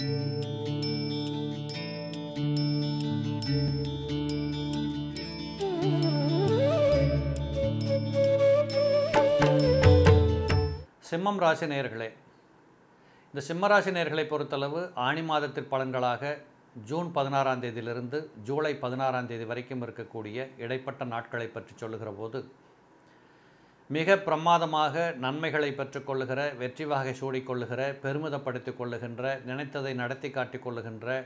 சிம்மம் ராசி நேயர்களே இந்த சிம்ம ராசி பொறுத்தளவு ஆணி மாதத்திற்கு பலன்களாக ஜூன் பதினாறாம் தேதியிலிருந்து ஜூலை பதினாறாம் தேதி வரைக்கும் இருக்கக்கூடிய இடைப்பட்ட நாட்களை பற்றி சொல்லுகிற போது மிக பிரமாதமாக நன்மைகளை பெற்றுக்கொள்ளுகிற வெற்றி வகை சூடிக்கொள்ளுகிற பெருமிதப்படுத்திக் கொள்ளுகின்ற நினைத்ததை நடத்தி காட்டிக்கொள்ளுகின்ற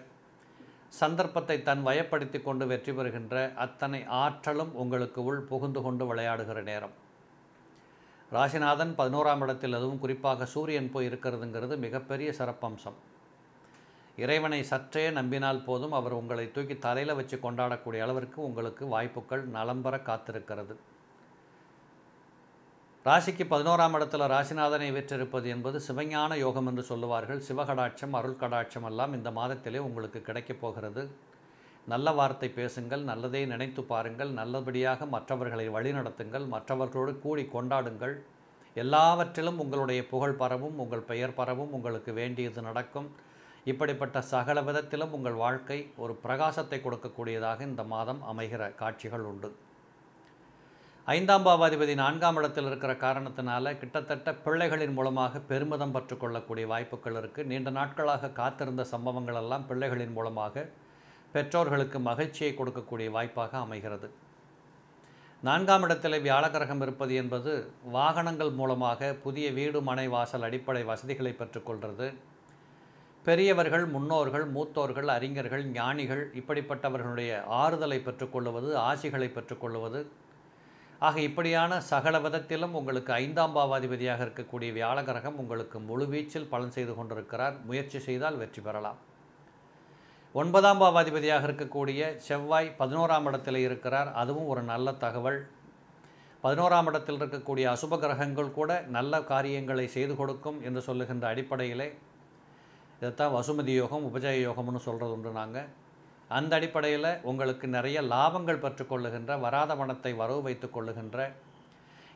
சந்தர்ப்பத்தை தன் வயப்படுத்தி கொண்டு வெற்றி பெறுகின்ற அத்தனை ஆற்றலும் உங்களுக்கு உள் புகுந்து கொண்டு விளையாடுகிற நேரம். ராசிநாதன் பதினோராம் இடத்தில் அதுவும் குறிப்பாக சூரியன் போய் இருக்கிறதுங்கிறது மிகப்பெரிய சிறப்பம்சம். இறைவனை சற்றே நம்பினால் போதும் அவர் உங்களை தூக்கி தலையில் வச்சு கொண்டாடக்கூடிய அளவிற்கு உங்களுக்கு வாய்ப்புகள் நலம்பெற காத்திருக்கிறது. ராசிக்கு பதினோராம் இடத்துல ராசிநாதனை வெற்றிருப்பது என்பது சிவஞான யோகம் என்று சொல்லுவார்கள். சிவகடாட்சம் அருள் கடாட்சம் எல்லாம் இந்த மாதத்திலே உங்களுக்கு கிடைக்கப் போகிறது. நல்ல வார்த்தை பேசுங்கள் நல்லதை நினைத்து பாருங்கள் நல்லபடியாக மற்றவர்களை வழிநடத்துங்கள் மற்றவர்களோடு கூடி கொண்டாடுங்கள். எல்லாவற்றிலும் உங்களுடைய புகழ் பரவும் உங்கள் பெயர் பரவும் உங்களுக்கு வேண்டியது நடக்கும். இப்படிப்பட்ட சகல விதத்திலும் உங்கள் வாழ்க்கை ஒரு பிரகாசத்தை கொடுக்கக்கூடியதாக இந்த மாதம் அமைகிற காட்சிகள் உண்டு. ஐந்தாம் பாவாதிபதி நான்காம் இடத்தில் இருக்கிற காரணத்தினால கிட்டத்தட்ட பிள்ளைகளின் மூலமாக பெருமிதம் பெற்றுக்கொள்ளக்கூடிய வாய்ப்புகள் இருக்குது நீண்ட நாட்களாக காத்திருந்த சம்பவங்கள் எல்லாம் பிள்ளைகளின் மூலமாக பெற்றோர்களுக்கு மகிழ்ச்சியை கொடுக்கக்கூடிய வாய்ப்பாக அமைகிறது. நான்காம் இடத்தில் வியாழக்கிரகம் இருப்பது என்பது வாகனங்கள் மூலமாக புதிய வீடு மனை வாசல் அடிப்படை வசதிகளை பெற்றுக்கொள்கிறது பெரியவர்கள் முன்னோர்கள் மூத்தோர்கள் அறிஞர்கள் ஞானிகள் இப்படிப்பட்டவர்களுடைய ஆறுதலை பெற்றுக்கொள்வது ஆசிகளை பெற்றுக்கொள்வது ஆக இப்படியான சகல விதத்திலும் உங்களுக்கு ஐந்தாம் பாவாதிபதியாக இருக்கக்கூடிய வியாழகிரகம் உங்களுக்கு முழுவீச்சில் பலன் செய்து கொண்டிருக்கிறார். முயற்சி செய்தால் வெற்றி பெறலாம். ஒன்பதாம் பாவாதிபதியாக இருக்கக்கூடிய செவ்வாய் பதினோராம் இடத்தில் இருக்கிறார். அதுவும் ஒரு நல்ல தகவல். பதினோராம் இடத்தில் இருக்கக்கூடிய அசுப கிரகங்கள் கூட நல்ல காரியங்களை செய்து கொடுக்கும் என்று சொல்லுகின்ற அடிப்படையிலே இதைத்தான் வசுமதி யோகம் உபஜய யோகம்னு சொல்கிறது உண்டு நாங்கள் அந்த அடிப்படையில் உங்களுக்கு நிறைய லாபங்கள் பெற்றுக்கொள்ளுகின்ற வராத பணத்தை வரவு வைத்து கொள்ளுகின்ற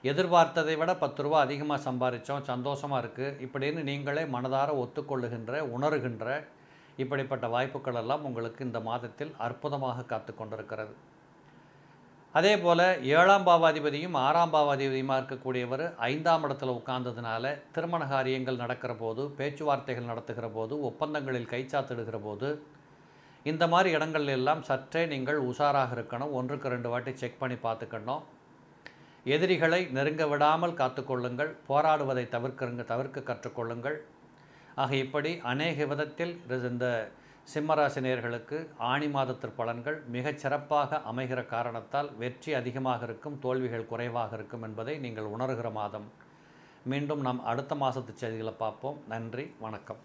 எதிர்பார்த்ததை விட பத்து ரூபா அதிகமாக சம்பாதிச்சோம் சந்தோஷமாக இருக்குது இப்படின்னு நீங்களே மனதார ஒத்துக்கொள்ளுகின்ற உணர்கின்ற இப்படிப்பட்ட வாய்ப்புகள் எல்லாம் உங்களுக்கு இந்த மாதத்தில் அற்புதமாக காத்து கொண்டிருக்கிறது. அதே போல் ஏழாம் பாவாதிபதியும் ஆறாம் பாவாதிபதியுமாக இருக்கக்கூடியவர் ஐந்தாம் இடத்துல உட்கார்ந்ததுனால திருமண காரியங்கள் நடக்கிற போது பேச்சுவார்த்தைகள் நடத்துகிற போது ஒப்பந்தங்களில் கைச்சாத்திடுகிற போது இந்த மாதிரி இடங்கள் எல்லாம் சற்றே நீங்கள் உஷாராக இருக்கணும். ஒன்றுக்கு ரெண்டு வாட்டி செக் பண்ணி பார்த்துக்கணும். எதிரிகளை நெருங்க விடாமல் காத்துக்கொள்ளுங்கள். போராடுவதை தவிர்க்கிறங்க தவிர்க்க கற்றுக்கொள்ளுங்கள். ஆக இப்படி அநேக விதத்தில் இந்த சிம்மராசினியர்களுக்கு ஆணி மாதத்திற் பலன்கள் மிகச் சிறப்பாக அமைகிற காரணத்தால் வெற்றி அதிகமாக இருக்கும் தோல்விகள் குறைவாக இருக்கும் என்பதை நீங்கள் உணர்கிற மாதம். மீண்டும் நாம் அடுத்த மாதத்து செய்திகளை பார்ப்போம். நன்றி வணக்கம்.